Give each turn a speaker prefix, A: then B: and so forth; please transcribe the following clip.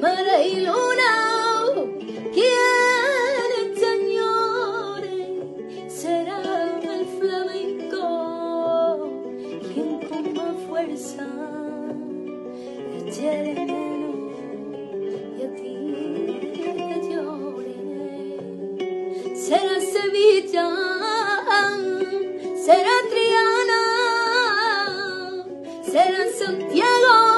A: Mara y Luna quiere teñores, será el flamenco, quien con más fuerza de menos y a ti te llore, será sevilla, será Triana, será Santiago.